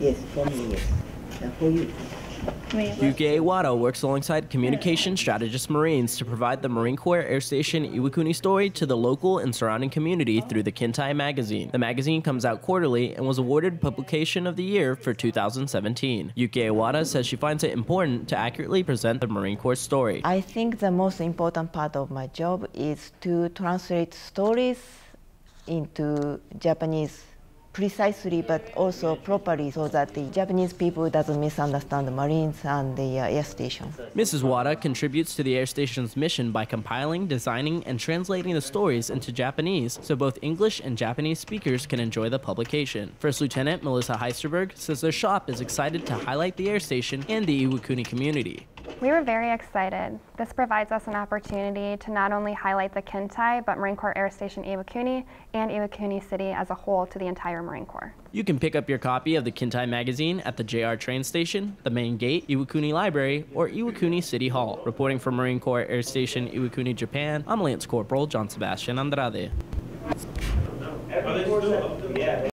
Yes, for me, yes. Uh, for you. Yuki Iwata works alongside communication strategist Marines to provide the Marine Corps Air Station Iwakuni story to the local and surrounding community through the Kintai magazine. The magazine comes out quarterly and was awarded Publication of the Year for 2017. Yuki Iwata says she finds it important to accurately present the Marine Corps story. I think the most important part of my job is to translate stories into Japanese precisely but also properly so that the Japanese people doesn't misunderstand the Marines and the uh, air station. Mrs. Wada contributes to the air station's mission by compiling, designing, and translating the stories into Japanese so both English and Japanese speakers can enjoy the publication. First Lieutenant Melissa Heisterberg says their shop is excited to highlight the air station and the Iwakuni community. We were very excited. This provides us an opportunity to not only highlight the Kintai, but Marine Corps Air Station Iwakuni and Iwakuni City as a whole to the entire Marine Corps. You can pick up your copy of the Kintai magazine at the JR train station, the main gate, Iwakuni Library, or Iwakuni City Hall. Reporting from Marine Corps Air Station Iwakuni, Japan, I'm Lance Corporal JonSebastian Andrade.